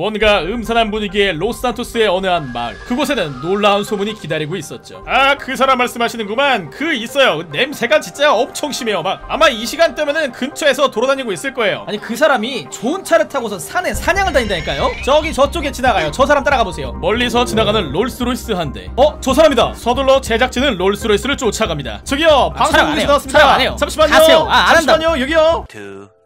뭔가 음산한 분위기의 로스산토스의 어느 한 마을 그곳에는 놀라운 소문이 기다리고 있었죠 아 그 사람 말씀하시는구만 그 있어요 냄새가 진짜 엄청 심해요 막 아마 이 시간대면은 근처에서 돌아다니고 있을 거예요 아니 그 사람이 좋은 차를 타고서 산에 사냥을 다닌다니까요? 저기 저쪽에 지나가요 저 사람 따라가 보세요 멀리서 지나가는 롤스로이스 한 대 어? 저 사람이다 서둘러 제작진은 롤스로이스를 쫓아갑니다 저기요 아, 촬영 안 방송국에서 해요. 나왔습니다 촬영 안 해요. 잠시만요 가세요. 아, 안 한다. 잠시만요 여기요 2,000 years.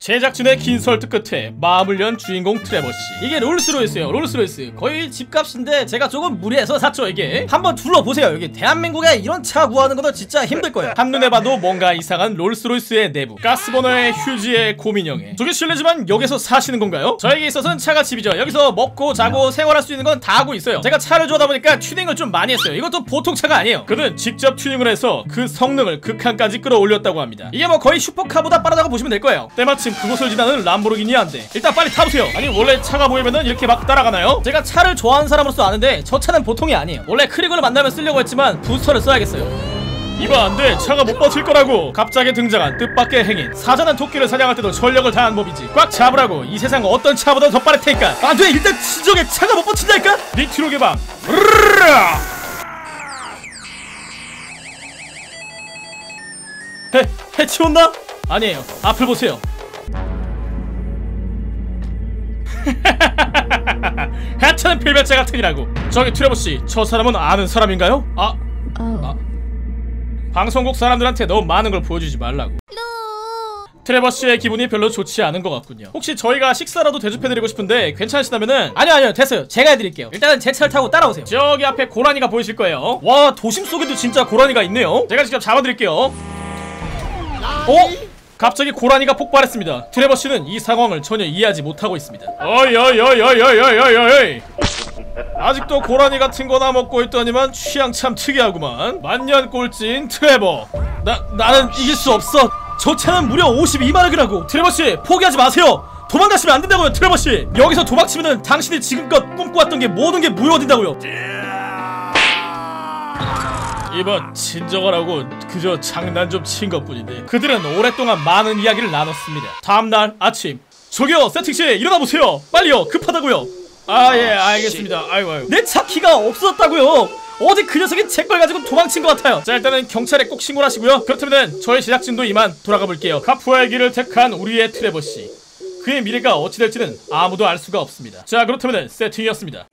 제작진의 긴 설득 끝에 마음을 연 주인공 트레버씨. 이게 롤스로이스예요 롤스로이스. 거의 집값인데 제가 조금 무리해서 샀죠 이게. 한번 둘러보세요. 여기 대한민국에 이런 차 구하는 것도 진짜 힘들 거예요. 한눈에 봐도 뭔가 이상한 롤스로이스의 내부. 가스버너에 휴지에 곰인형에. 저기 실례지만 여기서 사시는 건가요? 저에게 있어서는 차가 집이죠. 여기서 먹고 자고 생활할 수 있는 건 다 하고 있어요. 제가 차를 좋아하다 보니까 튜닝을 좀 많이 했어요. 이것도 보통 차가 아니에요. 그는 직접 튜닝을 해서 그 성능을 극한까지 끌어올렸다고 합니다. 이게 뭐 거의 슈퍼카보다 빠르다 고 보시면 될 거예요. 때마침 그곳을 지나는 람보르기니 한대 일단 빨리 타보세요. 아니 원래 차가 보이면은 이렇게 막 따라가나요? 제가 차를 좋아하는 사람으로서 아는데 저 차는 보통이 아니에요. 원래 크리그를 만나면 쓰려고 했지만 부스터를 써야겠어요. 이봐 안돼. 차가 못 버틸 거라고. 갑자기 등장한 뜻밖의 행인. 사자는 토끼를 사냥할 때도 전력을 다한 법이지. 꽉 잡으라고. 이 세상 어떤 차보다 더 빠를 테니까. 안돼. 일단 진정해 차가 못 버틴다니까. 니 뒤로 개방. 해 해치웠나? 아니에요. 앞을 보세요. 하찮은 필멸자 같으니라고. 저기 트레버씨 저 사람은 아는 사람인가요? 아. 어. 방송국 사람들한테 너무 많은 걸 보여주지 말라고. 트레버 씨의 기분이 별로 좋지 않은 것 같군요. 혹시 저희가 식사라도 대접해드리고 싶은데 괜찮으시다면은 아니요 아니요. 됐어요. 제가 해드릴게요. 일단은 제 차를 타고 따라오세요. 저기 앞에 고라니가 보이실 거예요. 와 도심 속에도 진짜 고라니가 있네요. 제가 직접 잡아드릴게요. 어? 갑자기 고라니가 폭발했습니다. 트레버 씨는 이 상황을 전혀 이해하지 못하고 있습니다. 어이 어이 어이 어이 어이 어이 어이 아직도 고라니 같은 거나 먹고 있더니만 취향 참 특이하구만. 만년 꼴찌인 트레버. 나 나는 이길 수 없어. 저 차는 무려 52마력이라고. 트레버 씨 포기하지 마세요. 도망가시면 안 된다고요, 트레버 씨. 여기서 도망치면은 당신이 지금껏 꿈꿔왔던 게 모든 게 무효가 된다고요. 이봐 진정하라고 그저 장난 좀 친 것뿐인데 그들은 오랫동안 많은 이야기를 나눴습니다. 다음날 아침 저기요 세팅씨 일어나 보세요. 빨리요 급하다고요. 아 예 알겠습니다. 아이고 아이고. 내 차 키가 없어졌다고요. 어디 그 녀석이 제 걸 가지고 도망친 것 같아요. 자 일단은 경찰에 꼭 신고를 하시고요. 그렇다면 저희 제작진도 이만 돌아가 볼게요. 카푸아의 길을 택한 우리의 트레버씨. 그의 미래가 어찌 될지는 아무도 알 수가 없습니다. 자 그렇다면 세팅이었습니다